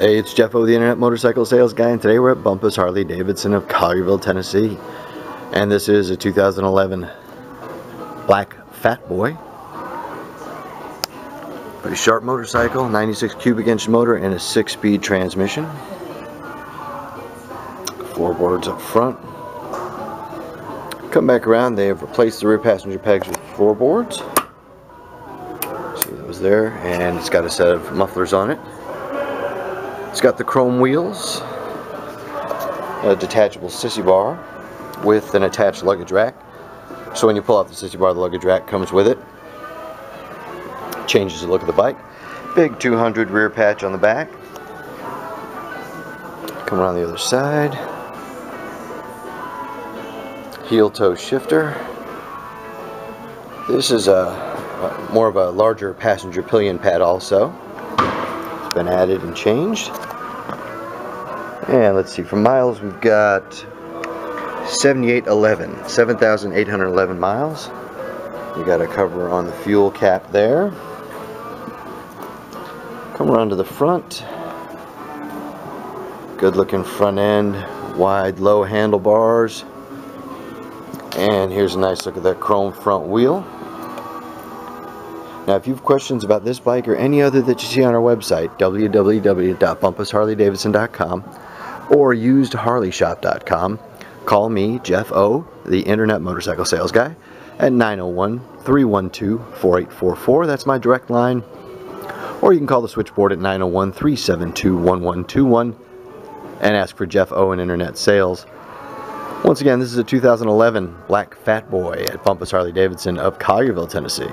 Hey, it's Jeff O, the Internet Motorcycle Sales Guy, and today we're at Bumpus Harley Davidson of Collierville, Tennessee. And this is a 2011 Black Fat Boy. Pretty sharp motorcycle, 96 cubic inch motor, and a 6-speed transmission. Floorboards up front. Come back around, they have replaced the rear passenger pegs with floorboards. See, was there, and it's got a set of mufflers on it. It's got the chrome wheels, a detachable sissy bar with an attached luggage rack. So when you pull out the sissy bar, the luggage rack comes with it. Changes the look of the bike. Big 200 rear patch on the back. Come around the other side. Heel toe shifter. This is a, a more of a larger passenger pillion pad also been added and changed. And let's see, for miles we've got 7811, 7,811 miles. You got a cover on the fuel cap there. Come around to the front. Good looking front end, wide low handlebars. And here's a nice look at that chrome front wheel. Now, if you have questions about this bike or any other that you see on our website, www.bumpusharleydavidson.com or usedharleyshop.com, call me, Jeff O., the Internet Motorcycle Sales Guy, at 901-312-4844. That's my direct line. Or you can call the switchboard at 901-372-1121 and ask for Jeff Owen Internet Sales. Once again, this is a 2011 Black Fat Boy at Bumpus Harley Davidson of Collierville, Tennessee.